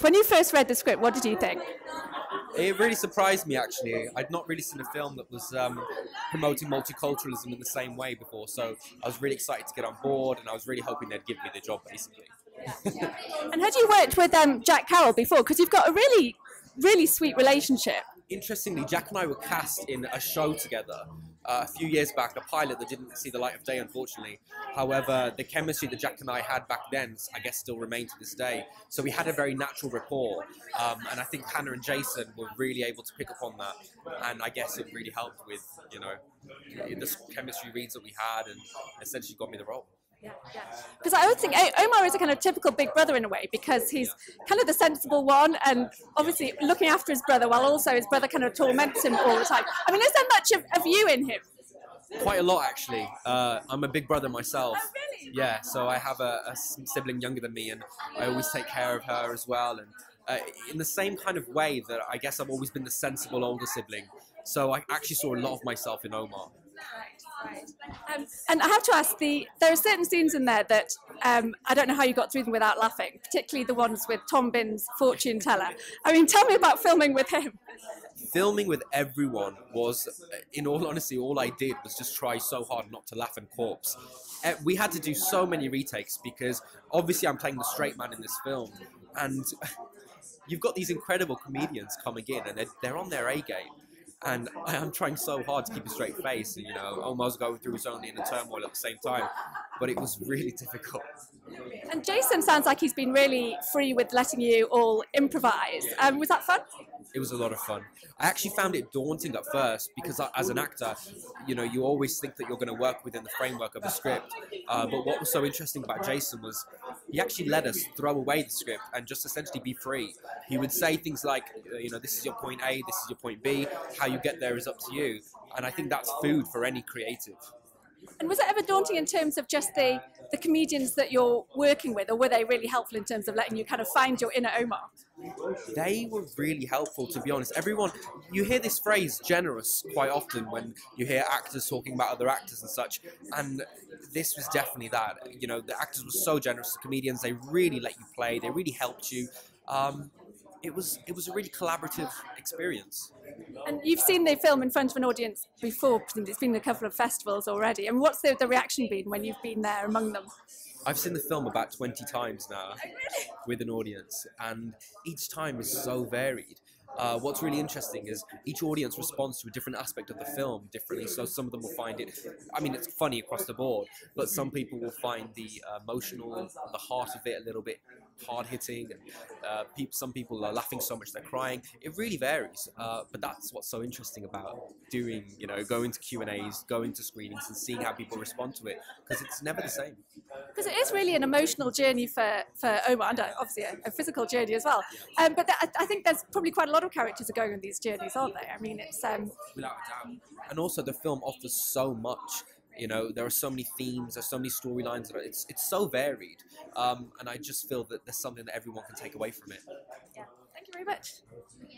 When you first read the script, what did you think? It really surprised me actually. I'd not really seen a film that was um, promoting multiculturalism in the same way before, so I was really excited to get on board, and I was really hoping they'd give me the job basically. And had you worked with um, Jack Carroll before? Because you've got a really, really sweet relationship. Interestingly, Jack and I were cast in a show together uh, a few years back, a pilot that didn't see the light of day, unfortunately. However, the chemistry that Jack and I had back then, I guess, still remained to this day. So we had a very natural rapport, um, and I think Hannah and Jason were really able to pick up on that, and I guess it really helped with, you know, the chemistry reads that we had, and essentially got me the role. Because I would think Omar is a kind of typical big brother in a way, because he's kind of the sensible one, and obviously looking after his brother, while also his brother kind of torments him all the time. I mean, is there much of, of you in him? Quite a lot, actually. Uh, I'm a big brother myself. Oh, really? Yeah, so I have a, a sibling younger than me, and I always take care of her as well. And uh, in the same kind of way that I guess I've always been the sensible older sibling. So I actually saw a lot of myself in Omar. Um, and I have to ask, the there are certain scenes in there that um, I don't know how you got through them without laughing, particularly the ones with Tom Binns, fortune teller. I mean, tell me about filming with him. Filming with everyone was, in all honesty, all I did was just try so hard not to laugh and corpse. Eh, we had to do so many retakes because obviously I'm playing the straight man in this film, and you've got these incredible comedians coming in and they're, they're on their A game and I am trying so hard to keep a straight face, and you know, Omar's going through his own inner turmoil at the same time, but it was really difficult. And Jason sounds like he's been really free with letting you all improvise. Um, was that fun? It was a lot of fun. I actually found it daunting at first because, as an actor, you know, you always think that you're going to work within the framework of a script. Uh, but what was so interesting about Jason was he actually let us throw away the script and just essentially be free. He would say things like, uh, you know, this is your point A, this is your point B. How you get there is up to you. And I think that's food for any creative. And was it ever daunting in terms of just the, the comedians that you're working with, or were they really helpful in terms of letting you kind of find your inner Omar? They were really helpful, to be honest. Everyone, you hear this phrase generous quite often when you hear actors talking about other actors and such, and this was definitely that. You know, the actors were so generous, the comedians, they really let you play, they really helped you. Um, it was it was a really collaborative experience. And you've seen the film in front of an audience before. It's been a couple of festivals already. And what's the, the reaction been when you've been there among them? I've seen the film about 20 times now oh, with an audience, and each time is so varied. Uh, what's really interesting is each audience responds to a different aspect of the film differently. So some of them will find it, I mean, it's funny across the board, but some people will find the uh, emotional, the heart of it a little bit hard hitting, and uh, people, some people are laughing so much they're crying. It really varies, uh, but that's what's so interesting about doing, you know, going to Q and A's, going to screenings, and seeing how people respond to it because it's never the same. Because it is really an emotional journey for for Omar, and uh, obviously a, a physical journey as well. Um, but th- I think there's probably quite a lot of characters are going on these journeys, aren't they? I mean, it's um... without a doubt, and also the film offers so much you know, there are so many themes, there's so many storylines. It's it's so varied, um, and I just feel that there's something that everyone can take away from it. Yeah. Thank you very much.